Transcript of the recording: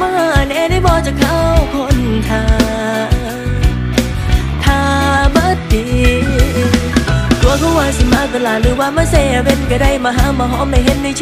มาแน่ได้บอจะเข้าคนทาถ้าบัดดีกลัวเขาว่าสิมาตลาดหรือว่ามาเซเว่นก็ได้มาหามาหอมไม่เห็นในชื่อ